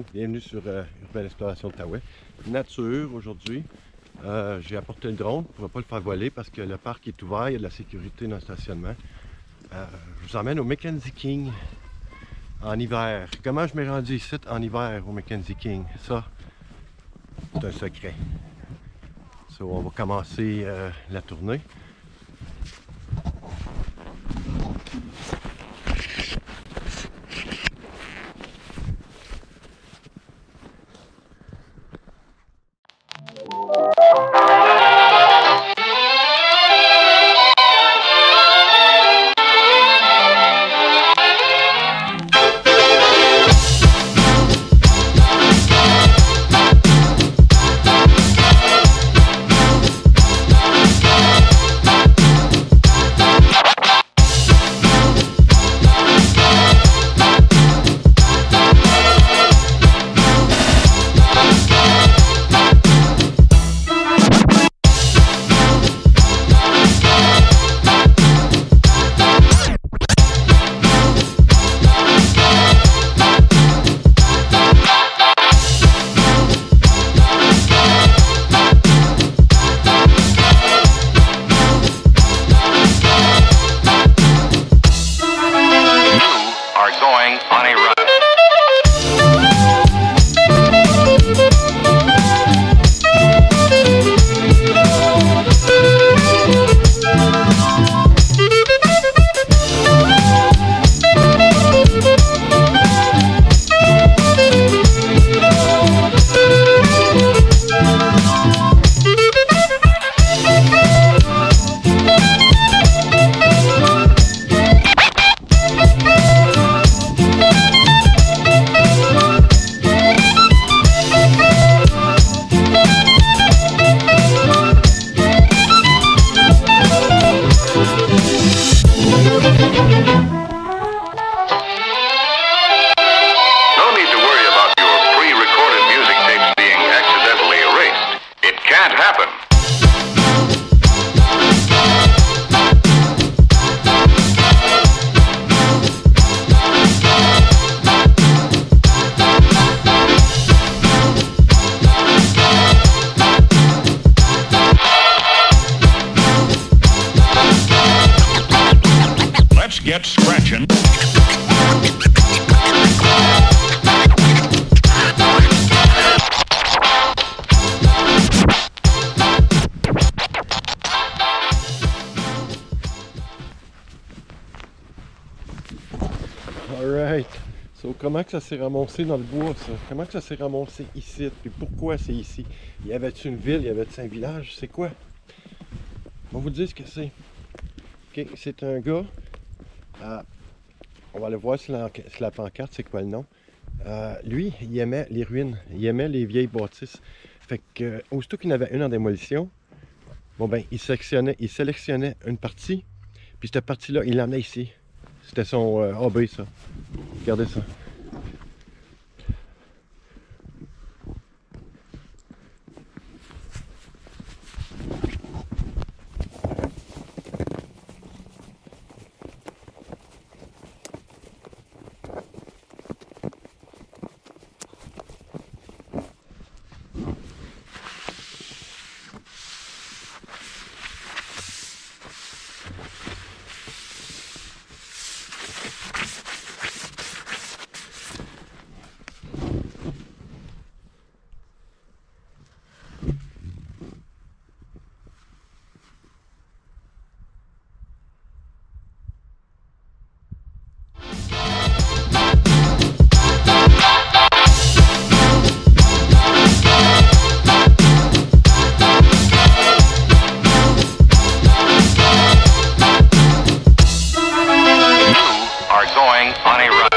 bienvenue sur euh, Urbaine Exploration Outaouais. Nature aujourd'hui. Euh, J'ai apporté le drone, on ne pas le faire voler parce que le parc est ouvert, il y a de la sécurité dans le stationnement. Euh, je vous emmène au Mackenzie King en hiver. Comment je m'ai rendu ici en hiver au Mackenzie King? Ça, c'est un secret. On va commencer euh, la tournée. Happen. Alright. Comment que ça s'est ramassé dans le bois, ça? Comment ça s'est ramassé ici? Puis pourquoi c'est ici? Y avait-tu une ville? Y avait-tu un village? C'est quoi? On va vous dire ce que c'est. Ok, c'est un gars. euh, on va aller voir sur la, pancarte, c'est quoi le nom? Euh, lui, il aimait les ruines. Il aimait les vieilles bâtisses. Fait que, aussitôt qu'il en avait une en démolition, bon ben, il sélectionnait, il sélectionnait une partie. Puis cette partie-là, il l'emmenait ici. C'était son euh, hobby, ça. Regardez ça. going on a run.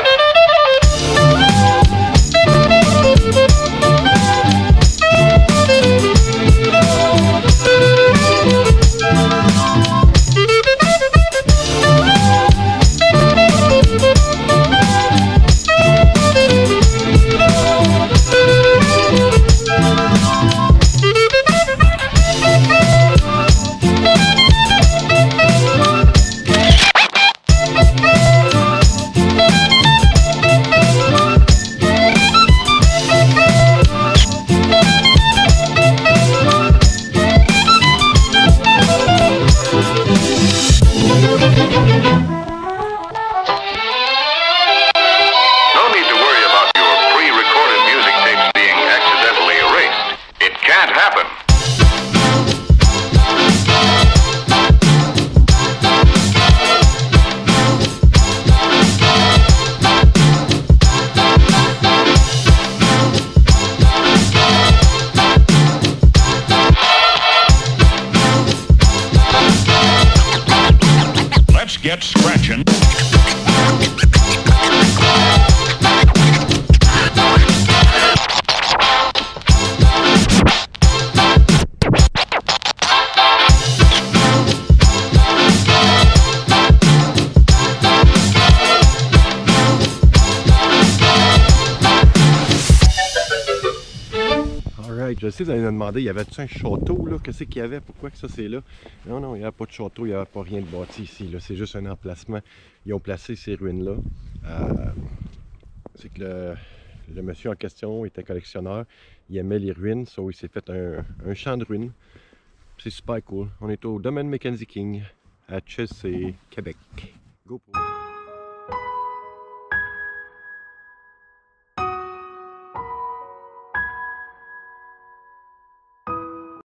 Je sais, vous allez me demander, y avait-tu un château là? Qu'est-ce qu'il y avait? Pourquoi que ça c'est là? Non, non, il n'y avait pas de château, il n'y avait pas rien de bâti ici. C'est juste un emplacement. Ils ont placé ces ruines-là. Euh, c'est que le, monsieur en question était collectionneur. Il aimait les ruines, so il s'est fait un, champ de ruines. C'est super cool. On est au domaine Mackenzie King à Chelsea, Québec. Go